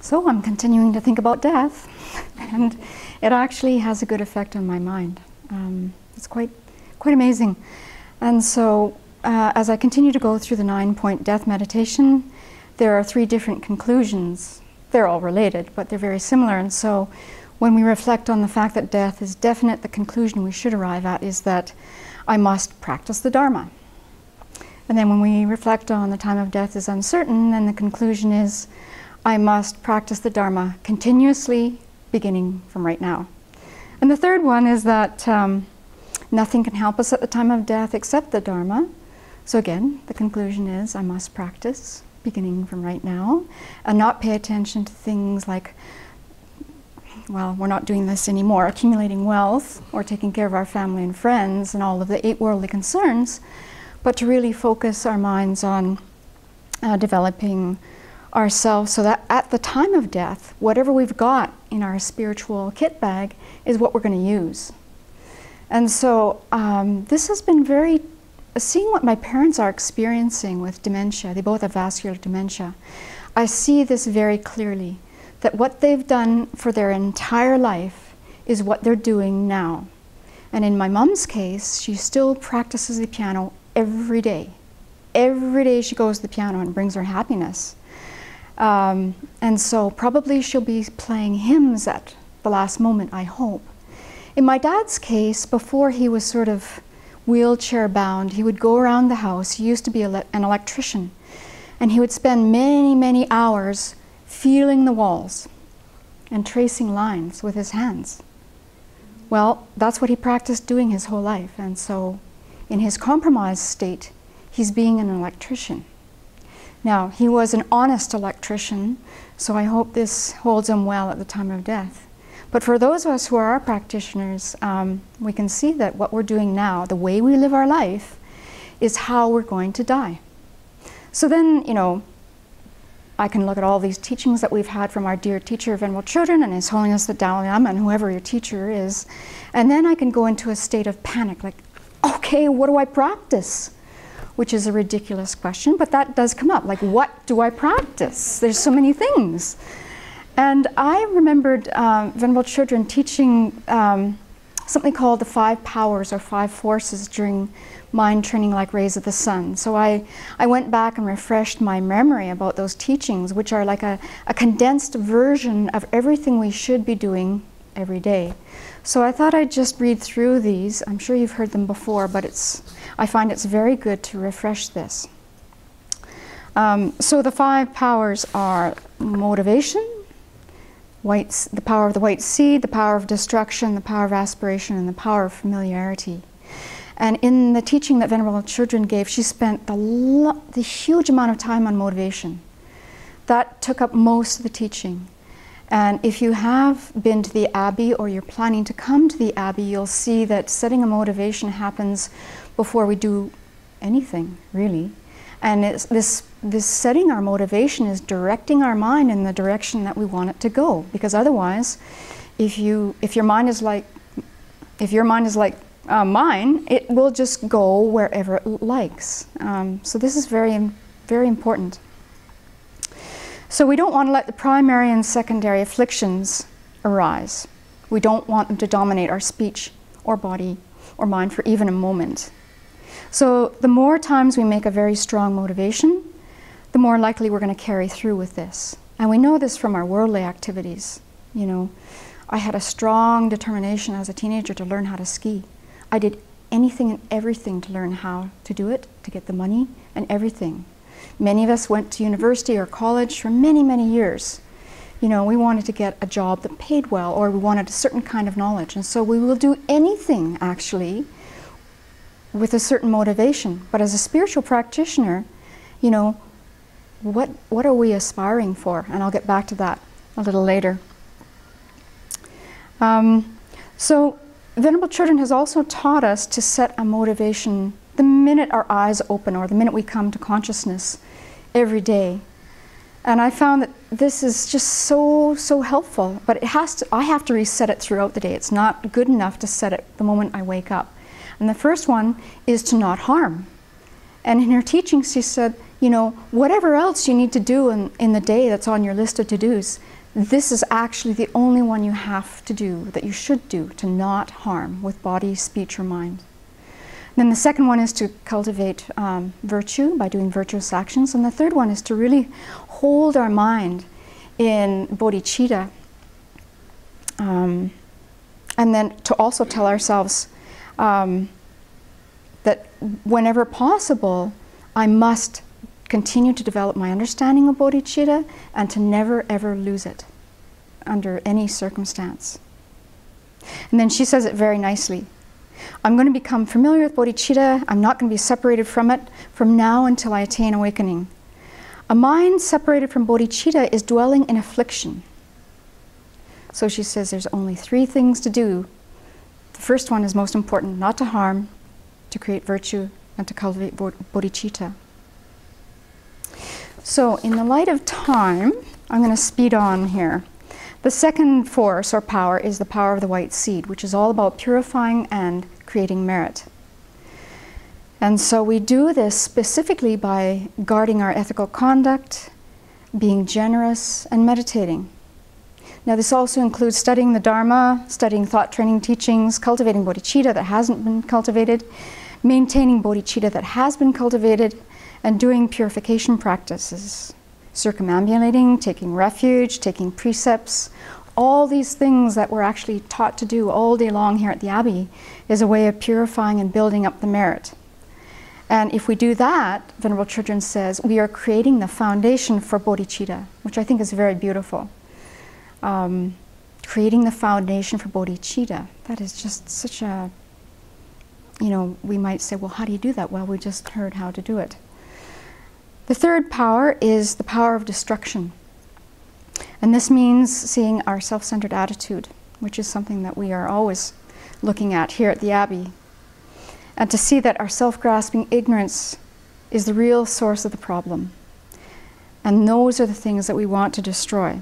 So I'm continuing to think about death, and it actually has a good effect on my mind. Um, it's quite, quite amazing. And so, uh, as I continue to go through the nine point death meditation, there are three different conclusions. They're all related, but they're very similar. And so, when we reflect on the fact that death is definite, the conclusion we should arrive at is that I must practice the Dharma. And then when we reflect on the time of death is uncertain, then the conclusion is I must practice the Dharma continuously, beginning from right now. And the third one is that um, nothing can help us at the time of death except the Dharma. So again, the conclusion is I must practice beginning from right now and not pay attention to things like well, we're not doing this anymore, accumulating wealth or taking care of our family and friends and all of the eight worldly concerns, but to really focus our minds on uh, developing ourselves so that at the time of death, whatever we've got in our spiritual kit bag is what we're going to use. And so um, this has been very, seeing what my parents are experiencing with dementia, they both have vascular dementia, I see this very clearly that what they've done for their entire life is what they're doing now. And in my mom's case, she still practices the piano every day. Every day she goes to the piano and brings her happiness. Um, and so probably she'll be playing hymns at the last moment, I hope. In my dad's case, before he was sort of wheelchair bound, he would go around the house. He used to be an electrician. And he would spend many, many hours feeling the walls and tracing lines with his hands. Well, that's what he practiced doing his whole life. And so, in his compromised state, he's being an electrician. Now, he was an honest electrician, so I hope this holds him well at the time of death. But for those of us who are our practitioners, um, we can see that what we're doing now, the way we live our life, is how we're going to die. So then, you know, I can look at all these teachings that we've had from our dear teacher, Venerable Chodron, and His Holiness the Dalai Lama, and whoever your teacher is. And then I can go into a state of panic, like, okay, what do I practice? Which is a ridiculous question, but that does come up. Like, what do I practice? There's so many things. And I remembered um, Venerable Chodron teaching um, something called the five powers or five forces during mind training like rays of the sun. So I, I went back and refreshed my memory about those teachings, which are like a, a condensed version of everything we should be doing every day. So I thought I'd just read through these. I'm sure you've heard them before, but it's, I find it's very good to refresh this. Um, so the five powers are motivation, white, the power of the white seed, the power of destruction, the power of aspiration, and the power of familiarity. And in the teaching that Venerable Chodron gave, she spent the, the huge amount of time on motivation. That took up most of the teaching. And if you have been to the Abbey or you're planning to come to the Abbey, you'll see that setting a motivation happens before we do anything, really. And this, this setting our motivation is directing our mind in the direction that we want it to go. Because otherwise, if, you, if your mind is like, if your mind is like uh, mine, it will just go wherever it likes. Um, so this is very, very important. So we don't want to let the primary and secondary afflictions arise. We don't want them to dominate our speech or body or mind for even a moment. So the more times we make a very strong motivation, the more likely we're going to carry through with this. And we know this from our worldly activities. You know, I had a strong determination as a teenager to learn how to ski. I did anything and everything to learn how to do it, to get the money and everything. Many of us went to university or college for many, many years. You know, we wanted to get a job that paid well or we wanted a certain kind of knowledge. And so we will do anything actually with a certain motivation. But as a spiritual practitioner, you know, what, what are we aspiring for? And I'll get back to that a little later. Um, so Venerable Chodron has also taught us to set a motivation the minute our eyes open or the minute we come to consciousness every day. And I found that this is just so, so helpful, but it has to, I have to reset it throughout the day. It's not good enough to set it the moment I wake up. And the first one is to not harm. And in her teaching, she said, you know, whatever else you need to do in, in the day that's on your list of to dos, this is actually the only one you have to do, that you should do, to not harm with body, speech, or mind. Then the second one is to cultivate um, virtue by doing virtuous actions. And the third one is to really hold our mind in bodhicitta. Um, and then to also tell ourselves um, that whenever possible, I must continue to develop my understanding of bodhicitta and to never ever lose it under any circumstance. And then she says it very nicely. I'm going to become familiar with bodhicitta. I'm not going to be separated from it from now until I attain awakening. A mind separated from bodhicitta is dwelling in affliction. So she says there's only three things to do. The first one is most important not to harm, to create virtue, and to cultivate bodhicitta. So, in the light of time, I'm going to speed on here. The second force or power is the power of the white seed, which is all about purifying and creating merit. And so we do this specifically by guarding our ethical conduct, being generous, and meditating. Now, this also includes studying the Dharma, studying thought training teachings, cultivating bodhicitta that hasn't been cultivated, maintaining bodhicitta that has been cultivated, and doing purification practices circumambulating, taking refuge, taking precepts, all these things that we're actually taught to do all day long here at the Abbey is a way of purifying and building up the merit. And if we do that, Venerable Chodron says, we are creating the foundation for bodhicitta, which I think is very beautiful. Um, creating the foundation for bodhicitta, that is just such a, you know, we might say, well, how do you do that? Well, we just heard how to do it. The third power is the power of destruction. And this means seeing our self centered attitude, which is something that we are always looking at here at the Abbey. And to see that our self grasping ignorance is the real source of the problem. And those are the things that we want to destroy.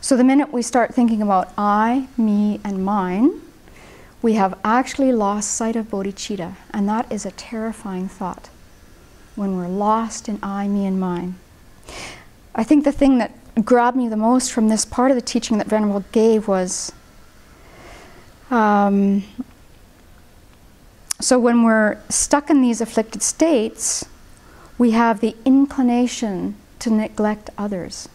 So the minute we start thinking about I, me, and mine, we have actually lost sight of bodhicitta, and that is a terrifying thought when we're lost in I, me, and mine. I think the thing that grabbed me the most from this part of the teaching that Venerable gave was um, so when we're stuck in these afflicted states, we have the inclination to neglect others.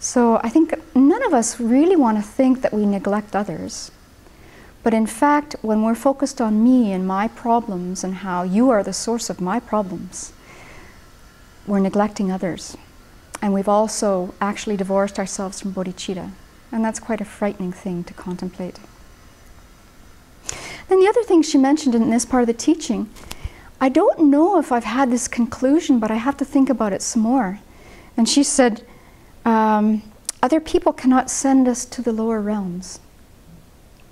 So I think none of us really want to think that we neglect others. But in fact, when we're focused on me and my problems and how you are the source of my problems, we're neglecting others. And we've also actually divorced ourselves from bodhicitta. And that's quite a frightening thing to contemplate. Then the other thing she mentioned in this part of the teaching, I don't know if I've had this conclusion, but I have to think about it some more. And she said, um, other people cannot send us to the lower realms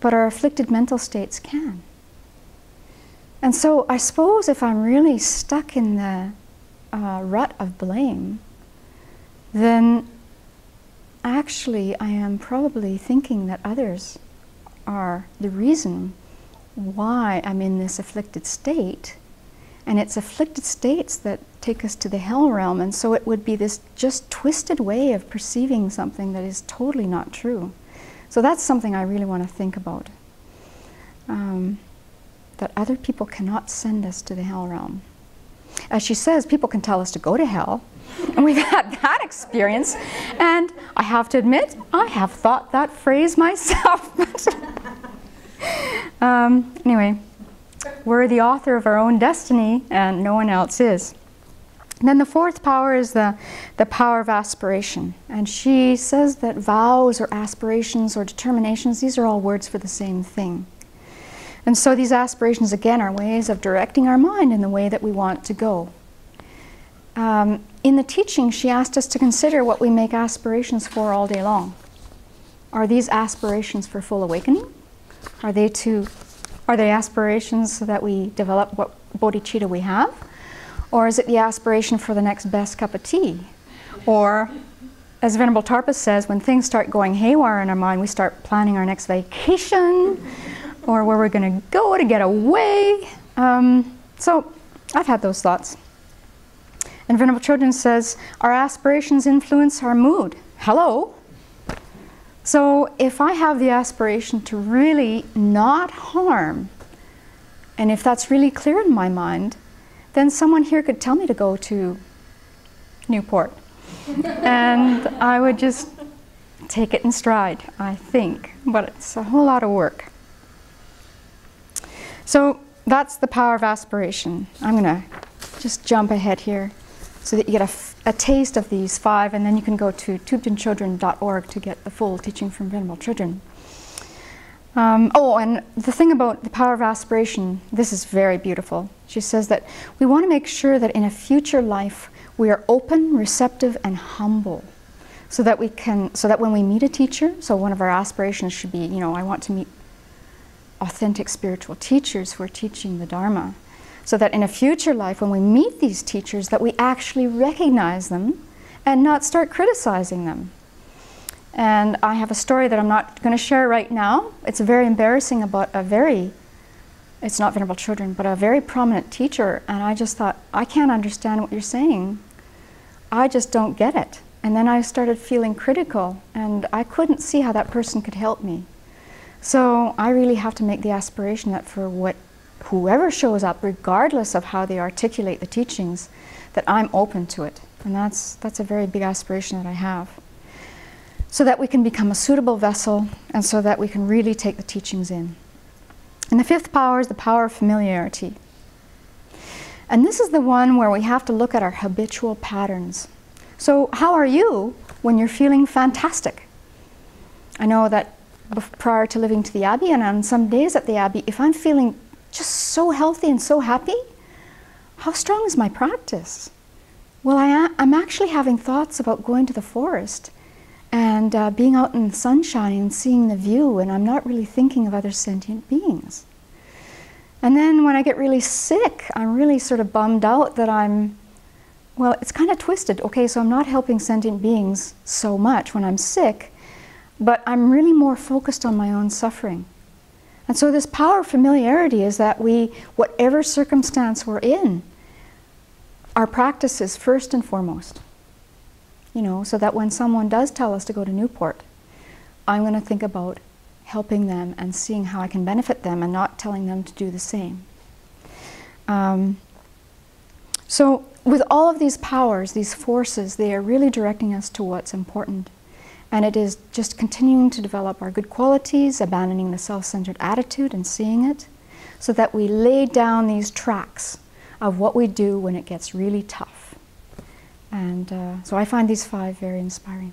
but our afflicted mental states can. And so I suppose if I'm really stuck in the uh, rut of blame, then actually I am probably thinking that others are the reason why I'm in this afflicted state. And it's afflicted states that take us to the hell realm. And so it would be this just twisted way of perceiving something that is totally not true. So that's something I really want to think about. Um, that other people cannot send us to the hell realm. As she says, people can tell us to go to hell, and we've had that experience. And I have to admit, I have thought that phrase myself. um, anyway, we're the author of our own destiny, and no one else is. Then the fourth power is the, the power of aspiration. And she says that vows or aspirations or determinations, these are all words for the same thing. And so these aspirations, again, are ways of directing our mind in the way that we want to go. Um, in the teaching, she asked us to consider what we make aspirations for all day long. Are these aspirations for full awakening? Are they to, are they aspirations so that we develop what bodhicitta we have? Or is it the aspiration for the next best cup of tea? Or, as Venerable Tarpas says, when things start going haywire in our mind, we start planning our next vacation or where we're going to go to get away. Um, so I've had those thoughts. And Venerable Chodron says, Our aspirations influence our mood. Hello? So if I have the aspiration to really not harm, and if that's really clear in my mind, then someone here could tell me to go to Newport. and I would just take it in stride, I think. But it's a whole lot of work. So that's the power of aspiration. I'm going to just jump ahead here so that you get a, taste of these five, and then you can go to thubtenchodron.org to get the full teaching from Venerable Chodron. Um, oh, and the thing about the power of aspiration, this is very beautiful. She says that we want to make sure that in a future life we are open, receptive, and humble so that we can so that when we meet a teacher so one of our aspirations should be you know i want to meet authentic spiritual teachers who are teaching the dharma so that in a future life when we meet these teachers that we actually recognize them and not start criticizing them and i have a story that i'm not going to share right now it's very embarrassing about a very it's not venerable Chodron, but a very prominent teacher and i just thought i can't understand what you're saying i just don't get it and then I started feeling critical, and I couldn't see how that person could help me. So I really have to make the aspiration that for what whoever shows up, regardless of how they articulate the teachings, that I'm open to it. And that's, that's a very big aspiration that I have. So that we can become a suitable vessel and so that we can really take the teachings in. And the fifth power is the power of familiarity. And this is the one where we have to look at our habitual patterns. So, how are you when you're feeling fantastic? I know that prior to living to the Abbey and on some days at the Abbey, if I'm feeling just so healthy and so happy, how strong is my practice? Well, I am actually having thoughts about going to the forest and uh, being out in the sunshine and seeing the view, and I'm not really thinking of other sentient beings. And then when I get really sick, I'm really sort of bummed out that I'm well, it's kind of twisted. Okay, so I'm not helping sentient beings so much when I'm sick, but I'm really more focused on my own suffering. And so, this power of familiarity is that we, whatever circumstance we're in, our practice is first and foremost. You know, so that when someone does tell us to go to Newport, I'm going to think about helping them and seeing how I can benefit them and not telling them to do the same. Um, so, with all of these powers, these forces, they are really directing us to what's important. And it is just continuing to develop our good qualities, abandoning the self centered attitude and seeing it, so that we lay down these tracks of what we do when it gets really tough. And uh, so I find these five very inspiring.